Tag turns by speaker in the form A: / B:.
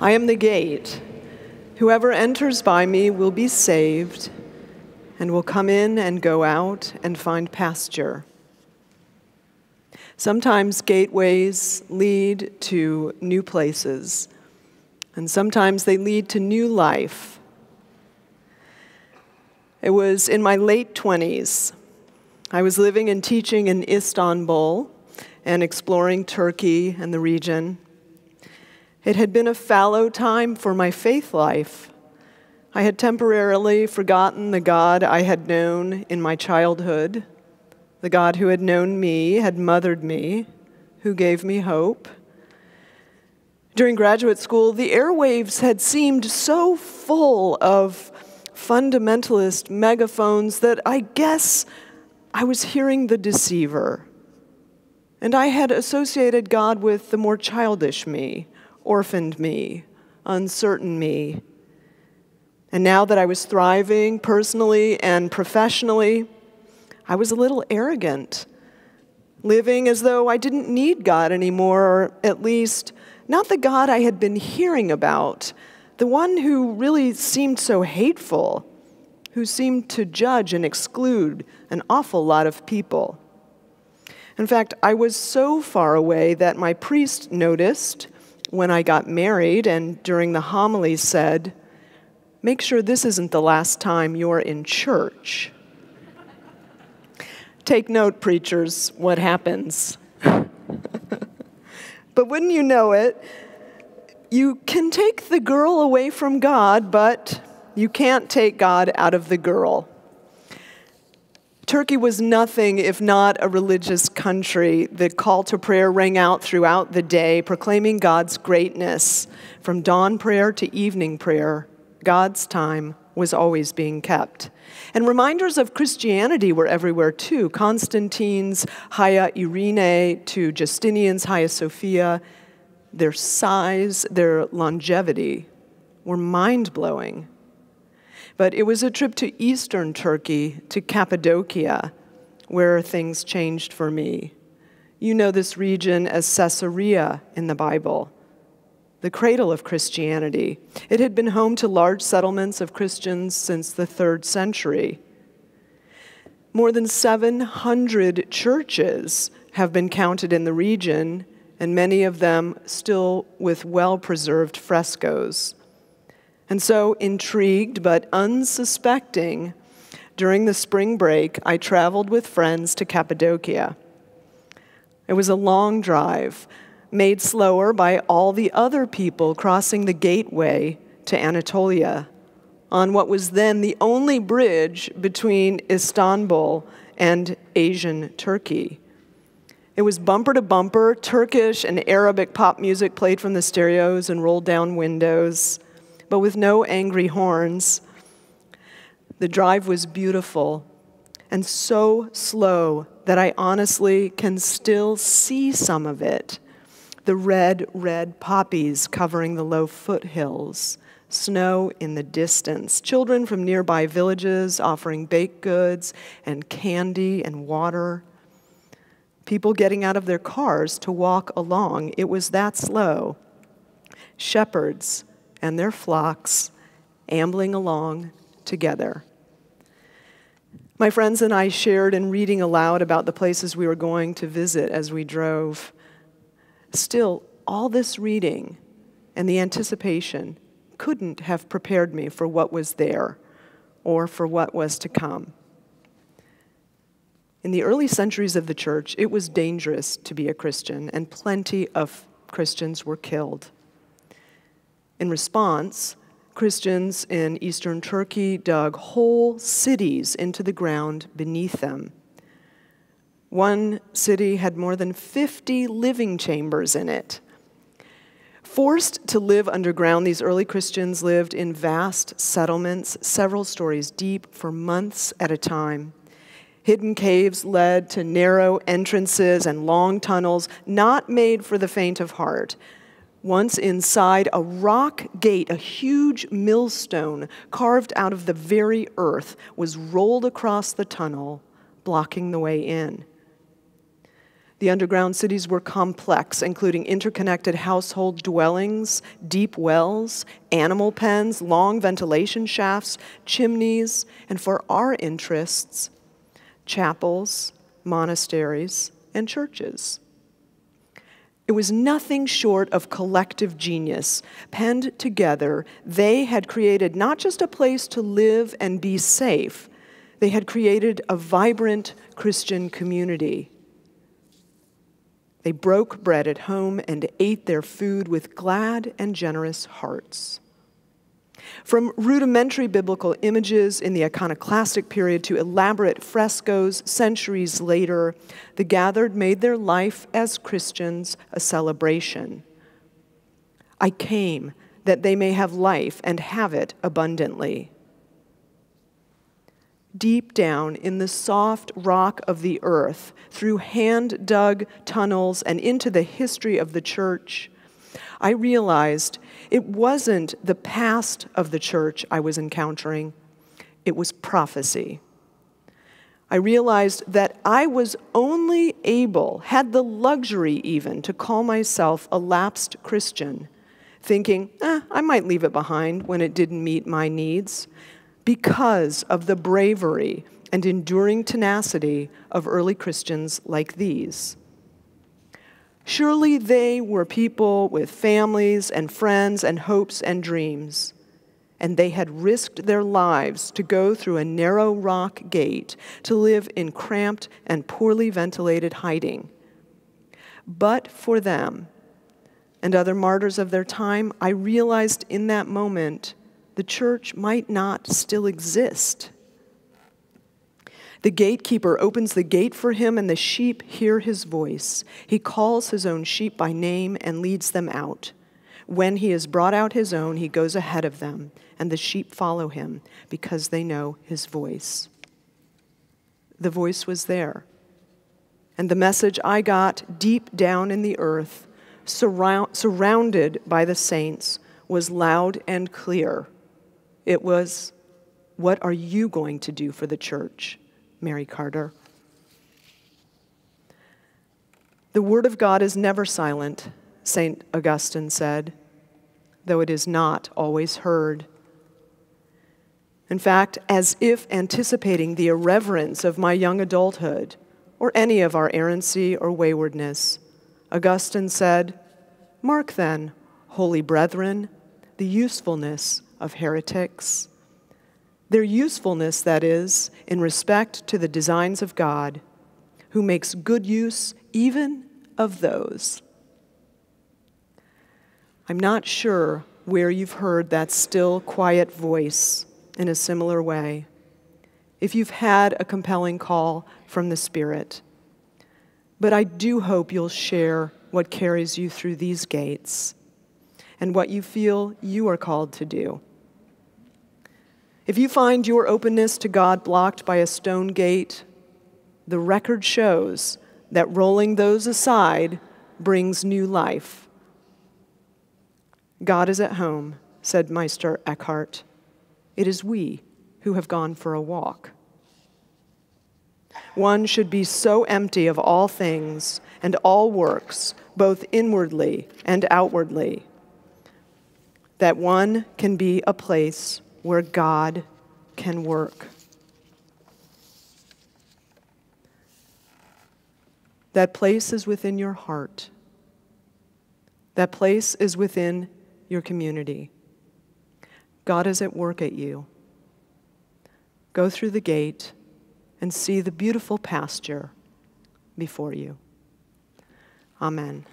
A: I am the gate. Whoever enters by me will be saved and will come in and go out and find pasture. Sometimes gateways lead to new places, and sometimes they lead to new life. It was in my late 20s. I was living and teaching in Istanbul and exploring Turkey and the region. It had been a fallow time for my faith life. I had temporarily forgotten the God I had known in my childhood. The God who had known me, had mothered me, who gave me hope. During graduate school, the airwaves had seemed so full of fundamentalist megaphones that I guess I was hearing the deceiver. And I had associated God with the more childish me, orphaned me, uncertain me. And now that I was thriving personally and professionally, I was a little arrogant, living as though I didn't need God anymore, or at least not the God I had been hearing about, the one who really seemed so hateful, who seemed to judge and exclude an awful lot of people. In fact, I was so far away that my priest noticed when I got married and during the homily said, Make sure this isn't the last time you're in church. Take note, preachers, what happens. but wouldn't you know it, you can take the girl away from God, but you can't take God out of the girl. Turkey was nothing if not a religious country. The call to prayer rang out throughout the day, proclaiming God's greatness. From dawn prayer to evening prayer, God's time was always being kept. And reminders of Christianity were everywhere too. Constantine's Hagia Irene to Justinian's Hagia Sophia, their size, their longevity were mind blowing. But it was a trip to eastern Turkey, to Cappadocia, where things changed for me. You know this region as Caesarea in the Bible, the cradle of Christianity. It had been home to large settlements of Christians since the third century. More than 700 churches have been counted in the region, and many of them still with well preserved frescoes. And so, intrigued but unsuspecting, during the spring break, I traveled with friends to Cappadocia. It was a long drive, made slower by all the other people crossing the gateway to Anatolia on what was then the only bridge between Istanbul and Asian Turkey. It was bumper to bumper, Turkish and Arabic pop music played from the stereos and rolled down windows but with no angry horns. The drive was beautiful and so slow that I honestly can still see some of it. The red, red poppies covering the low foothills, snow in the distance, children from nearby villages offering baked goods and candy and water, people getting out of their cars to walk along. It was that slow. Shepherds and their flocks ambling along together. My friends and I shared in reading aloud about the places we were going to visit as we drove. Still, all this reading and the anticipation couldn't have prepared me for what was there or for what was to come. In the early centuries of the church, it was dangerous to be a Christian, and plenty of Christians were killed. In response, Christians in eastern Turkey dug whole cities into the ground beneath them. One city had more than 50 living chambers in it. Forced to live underground, these early Christians lived in vast settlements, several stories deep, for months at a time. Hidden caves led to narrow entrances and long tunnels, not made for the faint of heart, once inside a rock gate, a huge millstone carved out of the very earth was rolled across the tunnel, blocking the way in. The underground cities were complex, including interconnected household dwellings, deep wells, animal pens, long ventilation shafts, chimneys, and for our interests, chapels, monasteries, and churches. It was nothing short of collective genius. Penned together, they had created not just a place to live and be safe, they had created a vibrant Christian community. They broke bread at home and ate their food with glad and generous hearts. From rudimentary biblical images in the iconoclastic period to elaborate frescoes centuries later, the gathered made their life as Christians a celebration. I came that they may have life and have it abundantly. Deep down in the soft rock of the earth, through hand dug tunnels and into the history of the church, I realized it wasn't the past of the church I was encountering, it was prophecy. I realized that I was only able, had the luxury even, to call myself a lapsed Christian, thinking, eh, I might leave it behind when it didn't meet my needs, because of the bravery and enduring tenacity of early Christians like these. Surely they were people with families and friends and hopes and dreams, and they had risked their lives to go through a narrow rock gate to live in cramped and poorly ventilated hiding. But for them and other martyrs of their time, I realized in that moment the church might not still exist. The gatekeeper opens the gate for him, and the sheep hear his voice. He calls his own sheep by name and leads them out. When he has brought out his own, he goes ahead of them, and the sheep follow him because they know his voice. The voice was there. And the message I got deep down in the earth, surround, surrounded by the saints, was loud and clear. It was, What are you going to do for the church? Mary Carter. The Word of God is never silent, St. Augustine said, though it is not always heard. In fact, as if anticipating the irreverence of my young adulthood or any of our errancy or waywardness, Augustine said, Mark then, holy brethren, the usefulness of heretics. Their usefulness, that is, in respect to the designs of God, who makes good use even of those. I'm not sure where you've heard that still, quiet voice in a similar way, if you've had a compelling call from the Spirit. But I do hope you'll share what carries you through these gates and what you feel you are called to do. If you find your openness to God blocked by a stone gate, the record shows that rolling those aside brings new life. God is at home, said Meister Eckhart. It is we who have gone for a walk. One should be so empty of all things and all works, both inwardly and outwardly, that one can be a place where God can work. That place is within your heart. That place is within your community. God is at work at you. Go through the gate and see the beautiful pasture before you. Amen.